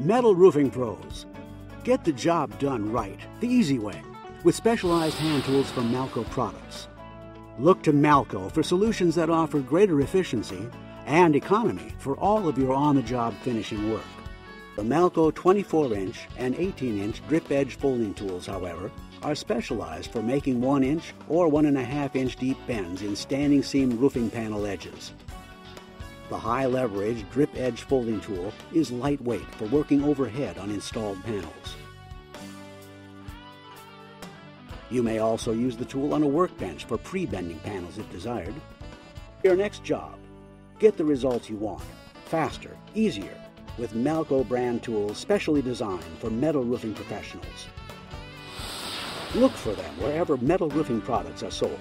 Metal Roofing Pros. Get the job done right, the easy way, with specialized hand tools from Malco products. Look to Malco for solutions that offer greater efficiency and economy for all of your on the job finishing work. The Malco 24 inch and 18 inch drip edge folding tools, however, are specialized for making 1 inch or 1.5 inch deep bends in standing seam roofing panel edges. The high leverage drip edge folding tool is lightweight for working overhead on installed panels. You may also use the tool on a workbench for pre-bending panels if desired. Your next job. Get the results you want, faster, easier, with Malco brand tools specially designed for metal roofing professionals. Look for them wherever metal roofing products are sold.